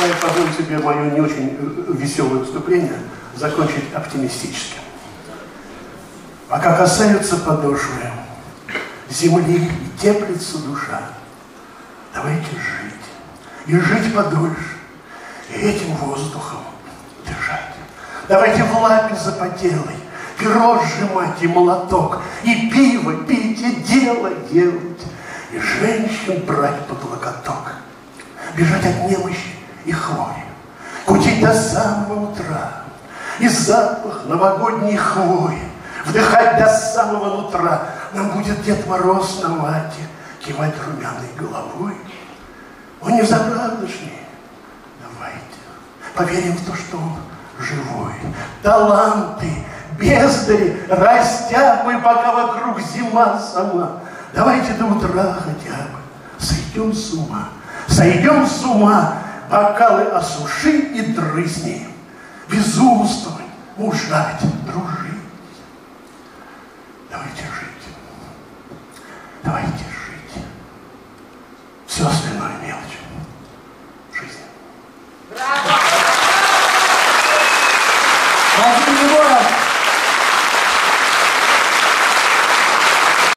предпочитаю, позволить себе мое не очень веселое выступление закончить оптимистически. Пока касаются подошвы земли и теплится душа, давайте жить. И жить подольше, и этим воздухом дышать. Давайте в лапе запотелой перо сжимать и молоток, и пиво пить, и дело делать, и женщин брать под локоток, бежать от немощи и хвори, кутить до самого утра, и запах новогодней хвои вдыхать до самого нутра. Нам будет Дед Мороз на вате кивать румяной головой. Он не загадочный. Давайте поверим в то, что он живой. Таланты, бездари, растяпы, пока вокруг зима сама. Давайте до утра хотя бы сойдем с ума. Сойдем с ума, а бокалы осуши и дрызни, безумствуй, мужать, дружи. Давайте жить, давайте жить. Все остальное мелочь. Жизнь. Браво! Спасибо!